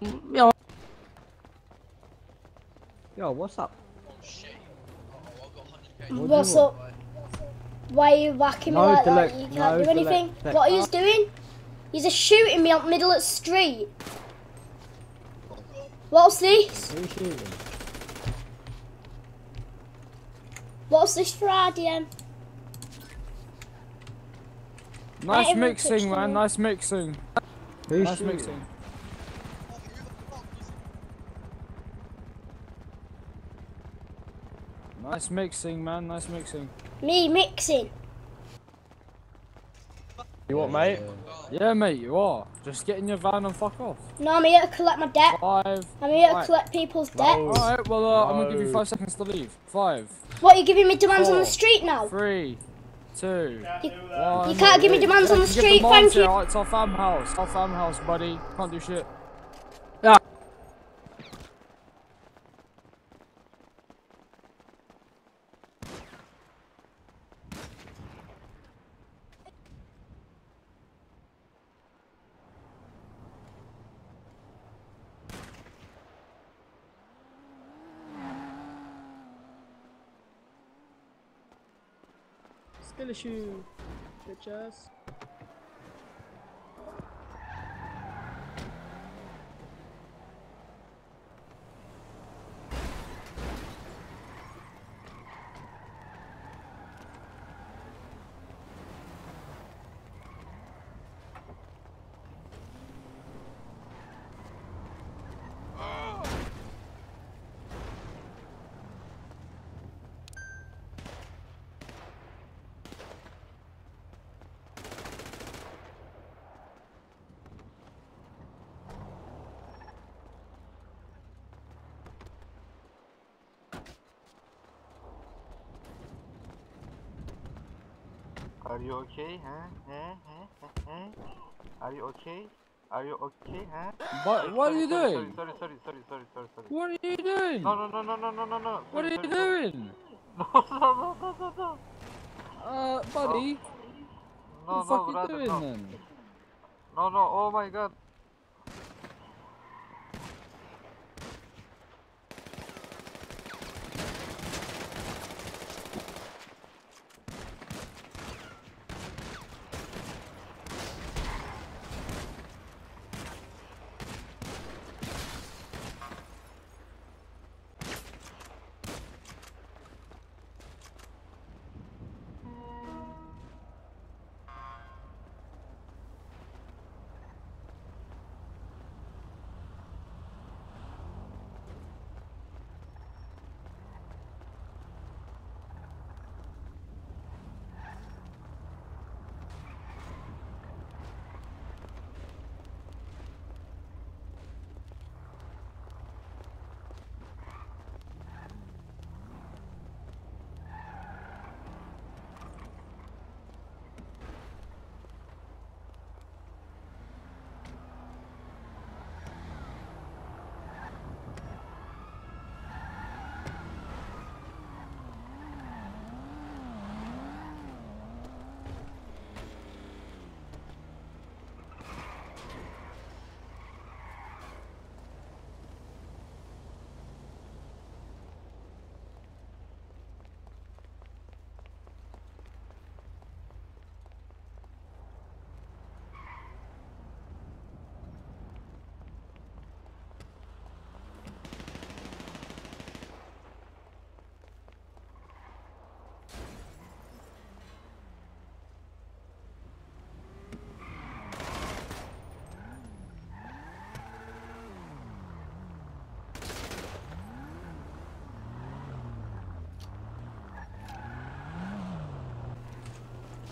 Yo, Yo, what's up? Oh, what do you What's up? Why are you whacking me No like delect, that? You can't do anything. delect. What are you doing? You're just shooting me up middle of the street. What's this? Who are you shooting? What's this for RDM? nice mixing, man. Nice mixing. Who's Nice shooting? mixing. Nice mixing, man. Nice mixing. Me mixing. You what, mate? Yeah, mate. You are. Just get in your van and fuck off. No, I'm here to collect my debt. Five. I'm here to collect people's No. debts. All right. Well, uh, I'm gonna give you five seconds to leave. Five, What, are you giving me demands on the street now? three, two, You, one. you can't give me demands on the street, demands thank you. alright? It's our fam house. Our fam house, buddy. Can't do shit. Skill issue, bitches. Are you okay, huh? Huh? Huh? Huh? Are you okay? Are you okay, huh? What? What are you Sorry, doing? Sorry, sorry, sorry, sorry, sorry, sorry. What are you doing? No, no, no, no, no, no, no, no. What are you sorry, doing? No, no, no, no, no, no. Uh, buddy. No, What the fuck no, you doing no. then? No, no, oh my god.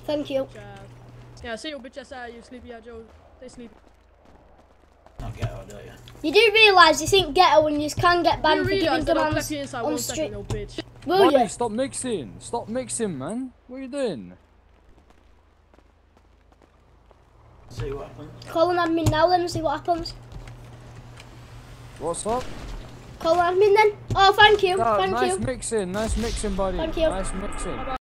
Thank you. Bitch ass. Yeah, see your bitch ass out, you sleepy ass Joe. Stay sleepy. Not ghetto, don't you? You do realise this ain't ghetto and you can get You banned for giving realise that I'll demands clap you inside on one the second, street. little bitch. Will buddy, you? stop mixing. Stop mixing, man. What are you doing? See what happens. Call an admin now then and see what happens. What's up? Call an admin then. Oh, thank you. No, thank nice you. mixing. Nice mixing, buddy. Thank you. Nice mixing.